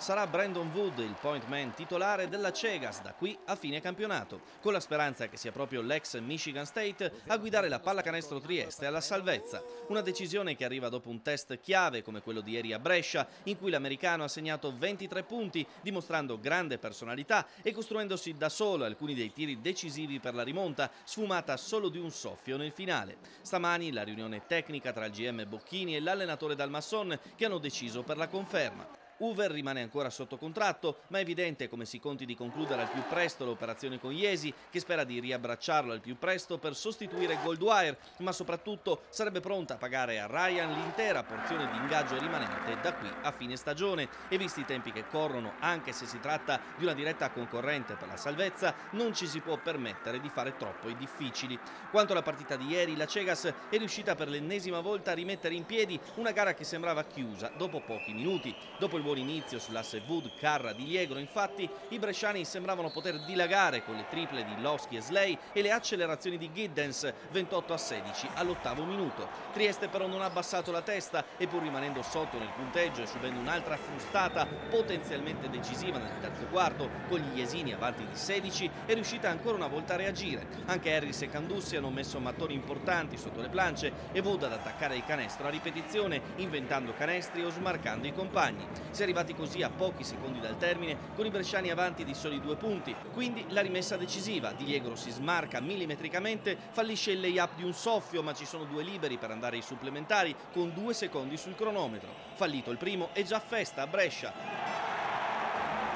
Sarà Brandon Wood il point man titolare della Cegas da qui a fine campionato, con la speranza che sia proprio l'ex Michigan State a guidare la pallacanestro Trieste alla salvezza. Una decisione che arriva dopo un test chiave come quello di ieri a Brescia, in cui l'americano ha segnato 23 punti, dimostrando grande personalità e costruendosi da solo alcuni dei tiri decisivi per la rimonta, sfumata solo di un soffio nel finale. Stamani la riunione tecnica tra il GM Bocchini e l'allenatore Dalmasson che hanno deciso per la conferma. Uver rimane ancora sotto contratto, ma è evidente come si conti di concludere al più presto l'operazione con Iesi, che spera di riabbracciarlo al più presto per sostituire Goldwire, ma soprattutto sarebbe pronta a pagare a Ryan l'intera porzione di ingaggio rimanente da qui a fine stagione. E visti i tempi che corrono, anche se si tratta di una diretta concorrente per la salvezza, non ci si può permettere di fare troppo i difficili. Quanto alla partita di ieri, la Cegas è riuscita per l'ennesima volta a rimettere in piedi una gara che sembrava chiusa dopo pochi minuti. Dopo il buon inizio sull'asse Wood, Carra, Di Liegro, infatti i bresciani sembravano poter dilagare con le triple di Loschi e Slay e le accelerazioni di Giddens 28 a 16 all'ottavo minuto. Trieste però non ha abbassato la testa e pur rimanendo sotto nel punteggio e subendo un'altra frustata potenzialmente decisiva nel terzo quarto con gli Iesini avanti di 16 è riuscita ancora una volta a reagire. Anche Harris e Candussi hanno messo mattoni importanti sotto le plance e Wood ad attaccare il canestro a ripetizione inventando canestri o smarcando i compagni. Si è arrivati così a pochi secondi dal termine con i bresciani avanti di soli due punti, quindi la rimessa decisiva. Di Liegro si smarca millimetricamente, fallisce il layup di un soffio ma ci sono due liberi per andare ai supplementari con due secondi sul cronometro. Fallito il primo e già festa a Brescia.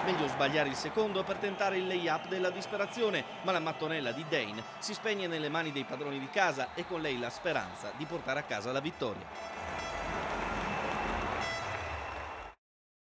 Meglio sbagliare il secondo per tentare il lay-up della disperazione, ma la mattonella di Dane si spegne nelle mani dei padroni di casa e con lei la speranza di portare a casa la vittoria.